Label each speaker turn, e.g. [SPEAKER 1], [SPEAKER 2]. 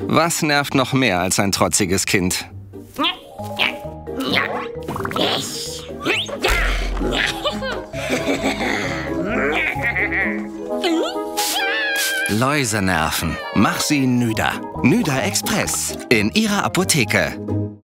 [SPEAKER 1] Was nervt noch mehr als ein trotziges Kind? Läuse nerven. Mach sie Nüder. Nüder Express. In Ihrer Apotheke.